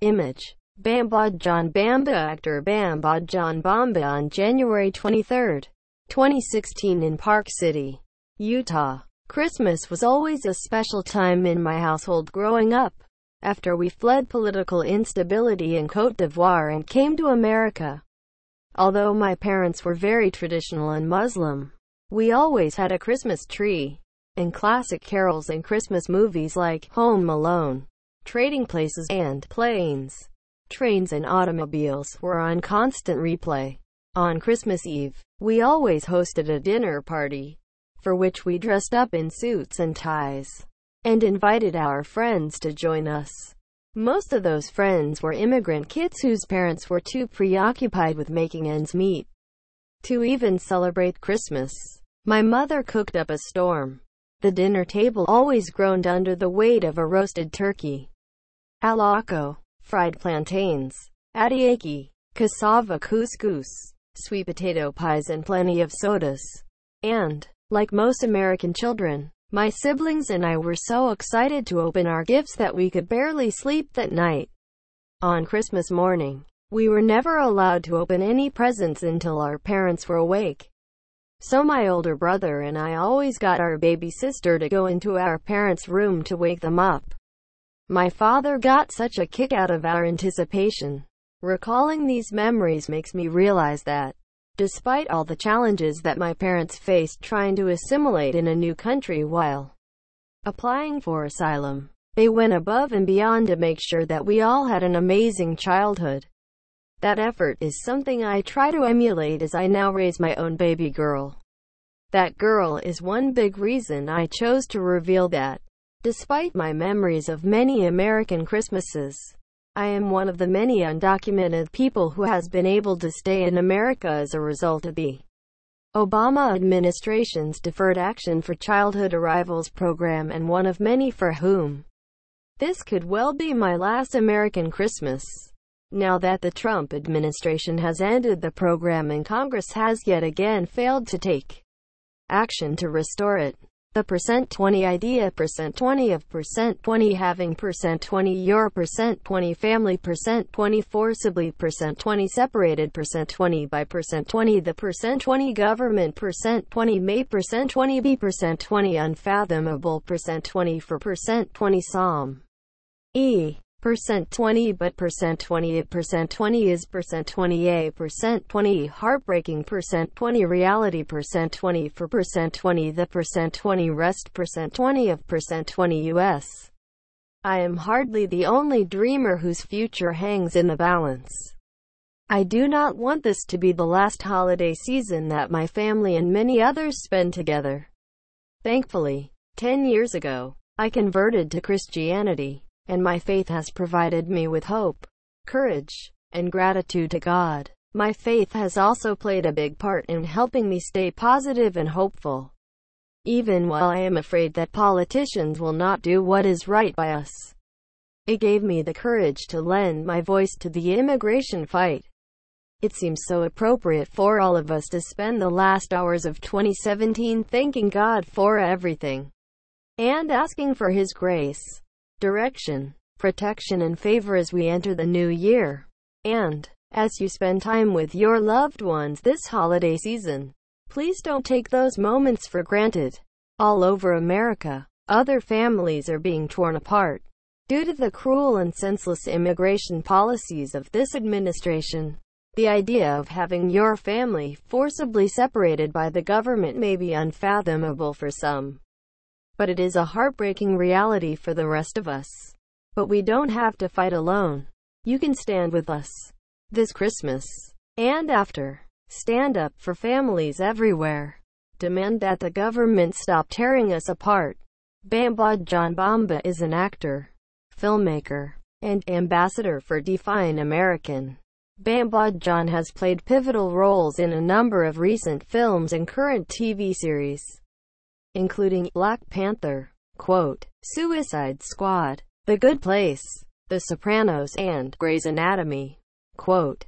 Image. Bambadjan Bamba Actor Bambadjan Bamba on January 23, 2016 in Park City, Utah. Christmas was always a special time in my household growing up. After we fled political instability in Cote d'Ivoire and came to America. Although my parents were very traditional and Muslim, we always had a Christmas tree, and classic carols and Christmas movies like Home Alone, Trading Places, and Planes, Trains and Automobiles were on constant replay. On Christmas Eve, we always hosted a dinner party, for which we dressed up in suits and ties and invited our friends to join us. Most of those friends were immigrant kids whose parents were too preoccupied with making ends meet to even celebrate Christmas. My mother cooked up a storm. The dinner table always groaned under the weight of a roasted turkey, allocco, fried plantains, attieke, cassava couscous, sweet potato pies and plenty of sodas. And, like most American children, my siblings and I were so excited to open our gifts that we could barely sleep that night. On Christmas morning, we were never allowed to open any presents until our parents were awake. So my older brother and I always got our baby sister to go into our parents' room to wake them up. My father got such a kick out of our anticipation. Recalling these memories makes me realize that Despite all the challenges that my parents faced trying to assimilate in a new country while applying for asylum, they went above and beyond to make sure that we all had an amazing childhood. That effort is something I try to emulate as I now raise my own baby girl. That girl is one big reason I chose to reveal that. Despite my memories of many American Christmases, I am one of the many undocumented people who has been able to stay in America as a result of the Obama administration's Deferred Action for Childhood Arrivals program and one of many for whom this could well be my last American Christmas. Now that the Trump administration has ended the program and Congress has yet again failed to take action to restore it. The percent 20 idea percent 20 of percent 20 having percent 20 your percent 20 family percent 20 forcibly percent 20 separated percent 20 by percent 20 the percent 20 government percent 20 may percent 20 be percent 20 unfathomable percent 20 for percent 20 psalm e percent 20 but percent 20 percent 20 is percent 28 percent 20 heartbreaking percent 20 reality percent 20 for percent 20 the percent 20 rest percent 20 of percent 20 us I am hardly the only dreamer whose future hangs in the balance. I do not want this to be the last holiday season that my family and many others spend together. Thankfully, 10 years ago, I converted to Christianity and my faith has provided me with hope, courage, and gratitude to God. My faith has also played a big part in helping me stay positive and hopeful. Even while I am afraid that politicians will not do what is right by us. It gave me the courage to lend my voice to the immigration fight. It seems so appropriate for all of us to spend the last hours of 2017 thanking God for everything and asking for His grace direction, protection and favor as we enter the new year. And, as you spend time with your loved ones this holiday season, please don't take those moments for granted. All over America, other families are being torn apart due to the cruel and senseless immigration policies of this administration. The idea of having your family forcibly separated by the government may be unfathomable for some but it is a heartbreaking reality for the rest of us. But we don't have to fight alone. You can stand with us this Christmas and after. Stand up for families everywhere. Demand that the government stop tearing us apart. Bambadjan Bamba is an actor, filmmaker, and ambassador for Define American. Bambadjan has played pivotal roles in a number of recent films and current TV series including Black Panther, quote, Suicide Squad, The Good Place, The Sopranos, and Grey's Anatomy. Quote,